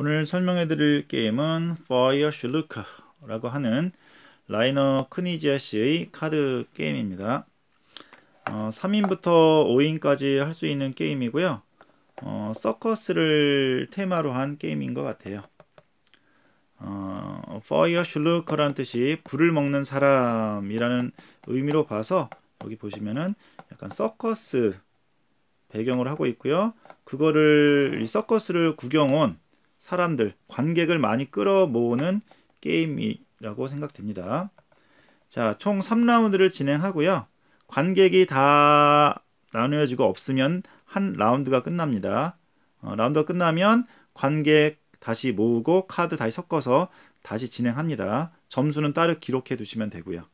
오늘 설명해 드릴 게임은 Feuerschlucker 라고 하는 라이너 크니지아 씨의 카드 게임입니다. 어, 3인부터 5인까지 할 수 있는 게임이고요. 어, 서커스를 테마로 한 게임인 것 같아요. 어, Feuerschlucker라는 뜻이 불을 먹는 사람이라는 의미로 봐서 여기 보시면은 약간 서커스 배경을 하고 있고요. 그거를 이 서커스를 구경 온 사람들, 관객을 많이 끌어모으는 게임이라고 생각됩니다. 자, 총 3라운드를 진행하고요. 관객이 다 나누어지고 없으면 한 라운드가 끝납니다. 어, 라운드가 끝나면 관객 다시 모으고 카드 다시 섞어서 다시 진행합니다. 점수는 따로 기록해 두시면 되고요.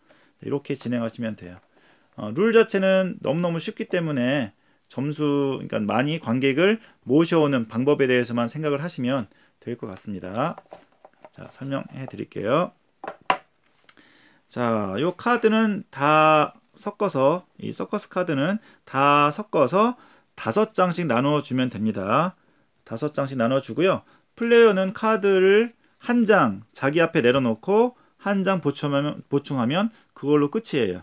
이렇게 진행하시면 돼요. 어, 룰 자체는 너무너무 쉽기 때문에 점수, 그러니까 많이 관객을 모셔오는 방법에 대해서만 생각을 하시면 될 것 같습니다. 자, 설명해 드릴게요. 자, 요 카드는 다 섞어서, 이 서커스 카드는 다 섞어서 다섯 장씩 나누어 주면 됩니다. 다섯 장씩 나눠 주고요. 플레이어는 카드를 한 장 자기 앞에 내려놓고 한 장 보충하면, 보충하면 그걸로 끝이에요.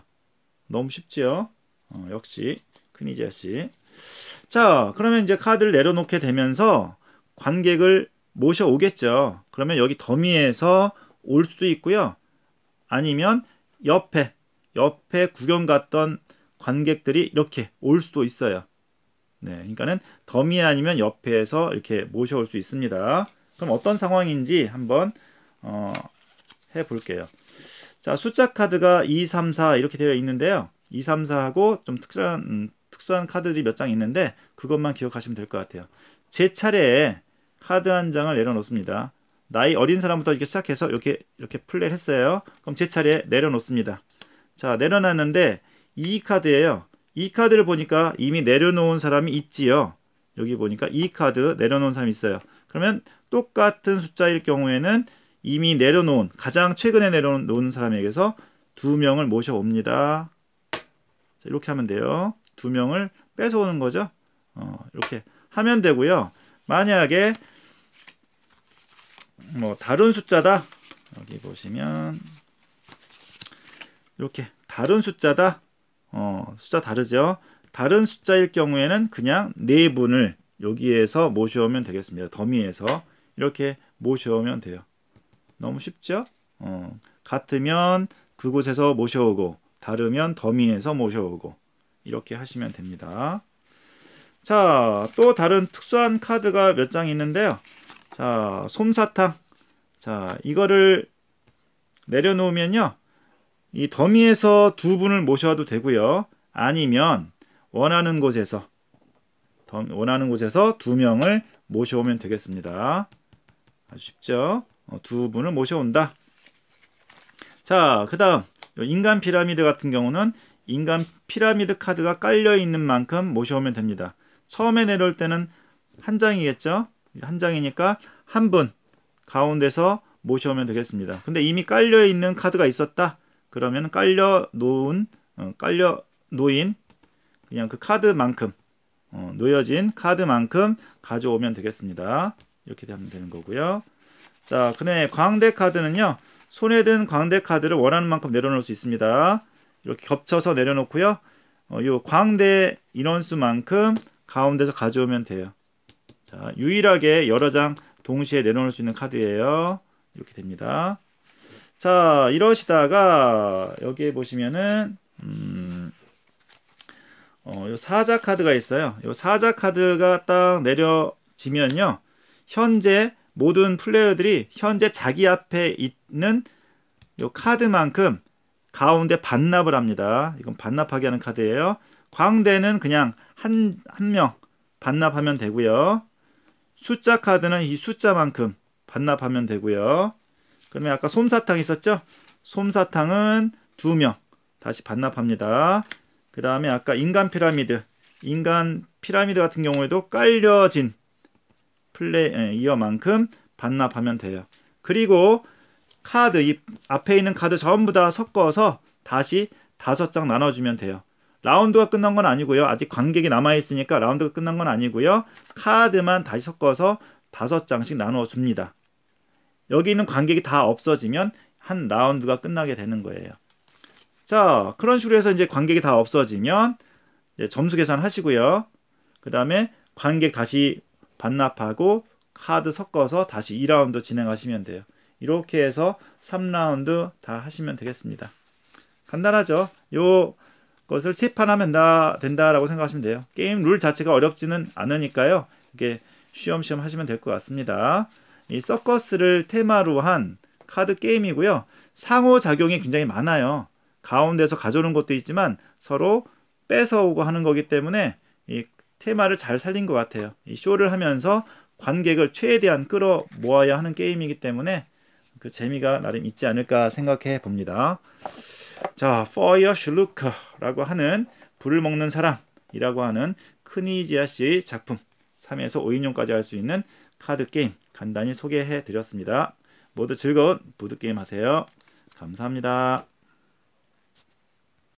너무 쉽죠? 어, 역시 크니지아 씨. 자, 그러면 이제 카드를 내려놓게 되면서 관객을 모셔오겠죠. 그러면 여기 더미에서 올 수도 있고요. 아니면 옆에, 옆에 구경 갔던 관객들이 이렇게 올 수도 있어요. 네, 그러니까는 더미 아니면 옆에서 이렇게 모셔올 수 있습니다. 그럼 어떤 상황인지 한번 어, 해볼게요. 자, 숫자 카드가 2, 3, 4 이렇게 되어 있는데요. 2, 3, 4하고 좀 특수한, 음, 특수한 카드들이 몇 장 있는데 그것만 기억하시면 될 것 같아요. 제 차례에 카드 한 장을 내려놓습니다. 나이 어린 사람부터 이렇게 시작해서 이렇게 이렇게 플레이를 했어요. 그럼 제 차례에 내려놓습니다. 자, 내려놨는데 이 카드예요. 이 카드를 보니까 이미 내려놓은 사람이 있지요. 여기 보니까 이 카드 내려놓은 사람이 있어요. 그러면 똑같은 숫자일 경우에는 이미 내려놓은 가장 최근에 내려놓은 사람에게서 두 명을 모셔옵니다. 자, 이렇게 하면 돼요. 두 명을 뺏어오는 거죠. 어, 이렇게 하면 되고요. 만약에 뭐 다른 숫자다. 여기 보시면 이렇게 다른 숫자다. 어, 숫자 다르죠. 다른 숫자일 경우에는 그냥 네 분을 여기에서 모셔오면 되겠습니다. 더미에서 이렇게 모셔오면 돼요. 너무 쉽죠? 어, 같으면 그곳에서 모셔오고 다르면 더미에서 모셔오고 이렇게 하시면 됩니다. 자, 또 다른 특수한 카드가 몇 장 있는데요. 자, 솜사탕. 자, 이거를 내려놓으면요. 이 더미에서 두 분을 모셔도 되고요. 아니면 원하는 곳에서 원하는 곳에서 두 명을 모셔오면 되겠습니다. 아주 쉽죠? 어, 두 분을 모셔온다. 자, 그 다음 인간 피라미드 같은 경우는 인간 피라미드 카드가 깔려 있는 만큼 모셔오면 됩니다. 처음에 내려올 때는 한 장이겠죠? 한 장이니까 한 분 가운데서 모셔오면 되겠습니다. 근데 이미 깔려 있는 카드가 있었다. 그러면 깔려 놓은 어, 깔려 놓인 그냥 그 카드만큼 어, 놓여진 카드만큼 가져오면 되겠습니다. 이렇게 되면 되는 거고요. 자, 그다음에 광대 카드는요. 손에 든 광대 카드를 원하는 만큼 내려놓을 수 있습니다. 이렇게 겹쳐서 내려놓고요. 어, 이 광대 인원수만큼 가운데서 가져오면 돼요. 자, 유일하게 여러 장 동시에 내려놓을 수 있는 카드예요. 이렇게 됩니다. 자, 이러시다가 여기에 보시면은 음, 어, 요 사자 카드가 있어요. 요 사자 카드가 딱 내려지면요. 현재 모든 플레이어들이 현재 자기 앞에 있는 요 카드만큼 가운데 반납을 합니다. 이건 반납하게 하는 카드예요. 광대는 그냥 한, 한 명 반납하면 되고요. 숫자 카드는 이 숫자만큼 반납하면 되고요. 그러면 아까 솜사탕 있었죠? 솜사탕은 두 명 다시 반납합니다. 그 다음에 아까 인간 피라미드 인간 피라미드 같은 경우에도 깔려진 플레이어만큼 반납하면 돼요. 그리고 카드 이 앞에 있는 카드 전부 다 섞어서 다시 다섯 장 나눠주면 돼요. 라운드가 끝난 건 아니고요. 아직 관객이 남아 있으니까 라운드가 끝난 건 아니고요. 카드만 다시 섞어서 다섯 장씩 나누어 줍니다. 여기 있는 관객이 다 없어지면 한 라운드가 끝나게 되는 거예요. 자, 그런 식으로 해서 이제 관객이 다 없어지면 점수 계산하시고요. 그 다음에 관객 다시 반납하고 카드 섞어서 다시 2라운드 진행하시면 돼요. 이렇게 해서 3라운드 다 하시면 되겠습니다. 간단하죠? 요 것을 세판 하면 다 된다라고 생각하시면 돼요. 게임 룰 자체가 어렵지는 않으니까요. 이게 쉬엄쉬엄 하시면 될 것 같습니다. 이 서커스를 테마로 한 카드 게임이고요. 상호작용이 굉장히 많아요. 가운데서 가져오는 것도 있지만 서로 뺏어오고 하는 거기 때문에 이 테마를 잘 살린 것 같아요. 이 쇼를 하면서 관객을 최대한 끌어 모아야 하는 게임이기 때문에 그 재미가 나름 있지 않을까 생각해 봅니다. 자, Feuerschlucker라고 하는 불을 먹는 사람이라고 하는 크니지아 씨의 작품 3에서 5인용까지 할 수 있는 카드 게임 간단히 소개해 드렸습니다. 모두 즐거운 보드 게임 하세요. 감사합니다.